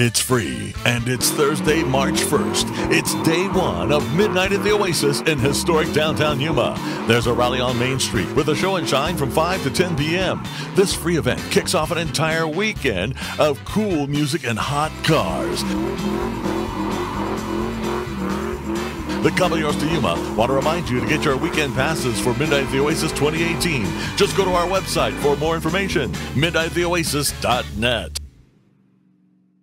It's free, and it's Thursday, March 1st. It's day one of Midnight at the Oasis in historic downtown Yuma. There's a rally on Main Street with a show and shine from 5 to 10 p.m. This free event kicks off an entire weekend of cool music and hot cars. The Caballeros de Yuma want to remind you to get your weekend passes for Midnight at the Oasis 2018. Just go to our website for more information, MidnighttheOasis.net.